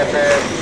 até